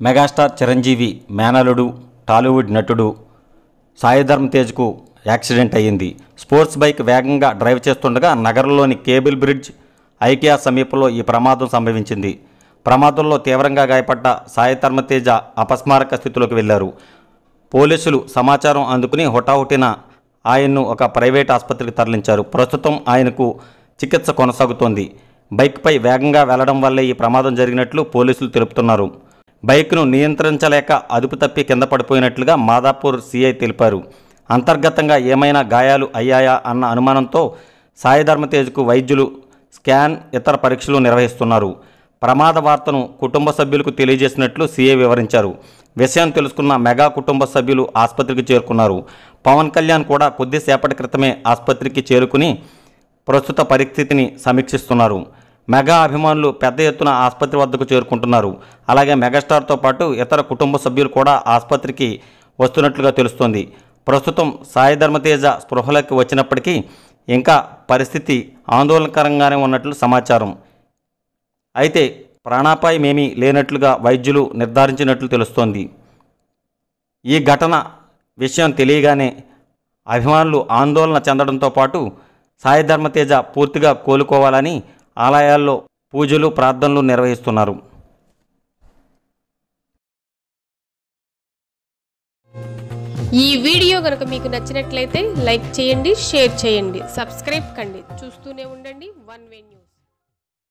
Megastar Chiranjeevi మేనలుడు టాలీవుడ్ నటుడు సాయిధర్మ్ తేజ్కు యాక్సిడెంట్ అయ్యింది. స్పోర్ట్స్ బైక్ వేగంగా డ్రైవ్ చేస్తుండగా నగరంలోని కేబుల్ బ్రిడ్జ్ ఐకియా సమీపంలో ఈ ప్రమాదం సంభవించింది. ప్రమాదంలో తీవ్రంగా గాయపడ్డ సాయిధర్మ తేజ అపస్మారక స్థితిలోకి వెళ్ళారు పోలీసులు సమాచారం అందుకుని హుటాహుటిన ఆయన్ను ఒక ప్రైవేట్ ఆసుపత్రికి తరలించారు. ప్రస్తుతం ఆయనకు చికిత్స కొనసాగుతోంది. బైక్పై వేగంగా వెళ్ళడం వల్లే ఈ ప్రమాదం జరిగినట్లు పోలీసులు తెలుపుతున్నారు. బైక్ను నియంత్రించలేక అదుపు తప్పి కింద పడిపోయినట్లుగా మాదాపూర్ సీఐ తెలిపారు. అంతర్గతంగా ఏమైనా గాయాలు అయ్యాయా అన్న అనుమానంతో సాయిధర్మతేజ్కు వైద్యులు స్కాన్ ఇతర పరీక్షలు నిర్వహిస్తున్నారు. ప్రమాద వార్తను కుటుంబ సభ్యులకు తెలియజేసినట్లు సీఐ వివరించారు. విషయం తెలుసుకున్న మెగా కుటుంబ సభ్యులు ఆసుపత్రికి చేరుకున్నారు. పవన్ కళ్యాణ్ కూడా కొద్దిసేపటి క్రితమే ఆసుపత్రికి చేరుకుని ప్రస్తుత పరిస్థితిని సమీక్షిస్తున్నారు. మెగా అభిమానులు పెద్ద ఎత్తున ఆసుపత్రి వద్దకు చేరుకుంటున్నారు. అలాగే మెగాస్టార్తో పాటు ఇతర కుటుంబ సభ్యులు కూడా ఆసుపత్రికి వస్తున్నట్లుగా తెలుస్తోంది. ప్రస్తుతం సాయి ధర్మతేజ స్పృహలోకి వచ్చినప్పటికీ ఇంకా పరిస్థితి ఆందోళనకరంగానే ఉన్నట్లు సమాచారం. అయితే ప్రాణాపాయమేమీ లేనట్లుగా వైద్యులు నిర్ధారించినట్లు తెలుస్తోంది. ఈ ఘటన విషయం తెలియగానే అభిమానులు ఆందోళన చెందడంతో పాటు సాయి ధర్మతేజ పూర్తిగా కోలుకోవాలని ఆలయాల్లో పూజలు ప్రార్థనలు నిర్వహిస్తున్నారు. ఈ వీడియో కనుక మీకు నచ్చినట్లయితే లైక్ చేయండి షేర్ చేయండి సబ్స్క్రైబ్ కండి. చూస్తూనే ఉండండి వన్ వే న్యూస్.